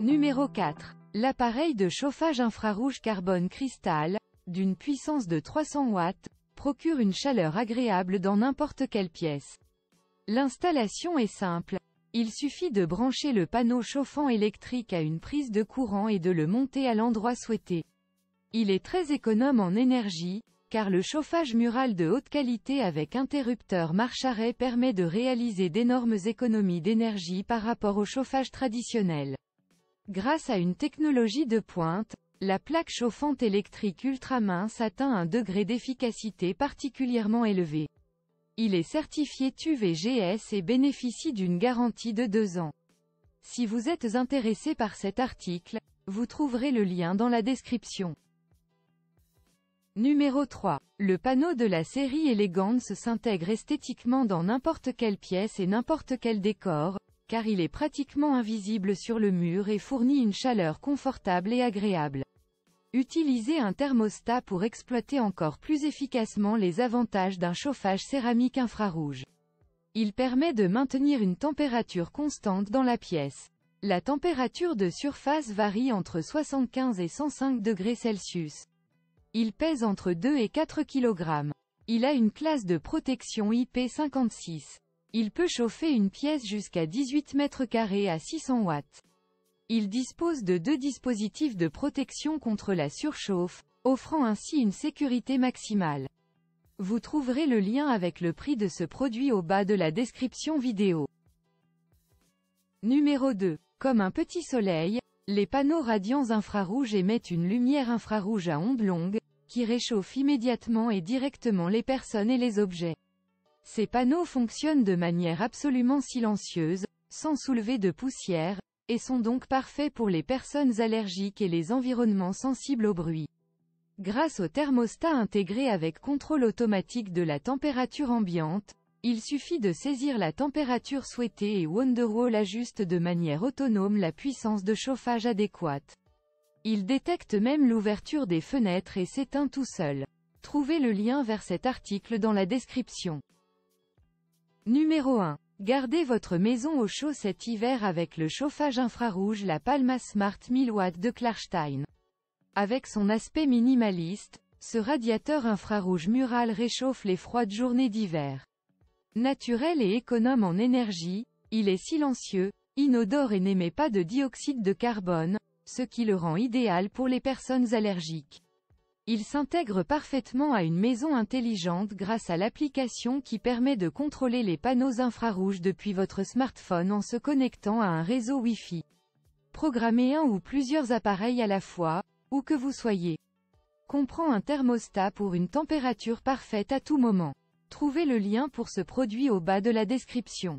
Numéro 4. L'appareil de chauffage infrarouge carbone cristal, d'une puissance de 300 watts, procure une chaleur agréable dans n'importe quelle pièce. L'installation est simple. Il suffit de brancher le panneau chauffant électrique à une prise de courant et de le monter à l'endroit souhaité. Il est très économe en énergie, car le chauffage mural de haute qualité avec interrupteur marche-arrêt permet de réaliser d'énormes économies d'énergie par rapport au chauffage traditionnel. Grâce à une technologie de pointe, la plaque chauffante électrique ultra mince atteint un degré d'efficacité particulièrement élevé. Il est certifié TUV-GS et bénéficie d'une garantie de 2 ans. Si vous êtes intéressé par cet article, vous trouverez le lien dans la description. Numéro 3. Le panneau de la série Elegance s'intègre esthétiquement dans n'importe quelle pièce et n'importe quel décor, car il est pratiquement invisible sur le mur et fournit une chaleur confortable et agréable. Utilisez un thermostat pour exploiter encore plus efficacement les avantages d'un chauffage céramique infrarouge. Il permet de maintenir une température constante dans la pièce. La température de surface varie entre 75 et 105 degrés Celsius. Il pèse entre 2 et 4 kg. Il a une classe de protection IP56. Il peut chauffer une pièce jusqu'à 18 mètres carrés à 600 watts. Il dispose de deux dispositifs de protection contre la surchauffe, offrant ainsi une sécurité maximale. Vous trouverez le lien avec le prix de ce produit au bas de la description vidéo. Numéro 2. Comme un petit soleil, les panneaux radiants infrarouges émettent une lumière infrarouge à ondes longues, qui réchauffe immédiatement et directement les personnes et les objets. Ces panneaux fonctionnent de manière absolument silencieuse, sans soulever de poussière, et sont donc parfaits pour les personnes allergiques et les environnements sensibles au bruit. Grâce au thermostat intégré avec contrôle automatique de la température ambiante, il suffit de saisir la température souhaitée et Wonderwall ajuste de manière autonome la puissance de chauffage adéquate. Il détecte même l'ouverture des fenêtres et s'éteint tout seul. Trouvez le lien vers cet article dans la description. Numéro 1. Gardez votre maison au chaud cet hiver avec le chauffage infrarouge la Palma Smart 1000 watts de Klarstein. Avec son aspect minimaliste, ce radiateur infrarouge mural réchauffe les froides journées d'hiver. Naturel et économe en énergie, il est silencieux, inodore et n'émet pas de dioxyde de carbone, ce qui le rend idéal pour les personnes allergiques. Il s'intègre parfaitement à une maison intelligente grâce à l'application qui permet de contrôler les panneaux infrarouges depuis votre smartphone en se connectant à un réseau Wi-Fi. Programmez un ou plusieurs appareils à la fois, où que vous soyez. Comprend un thermostat pour une température parfaite à tout moment. Trouvez le lien pour ce produit au bas de la description.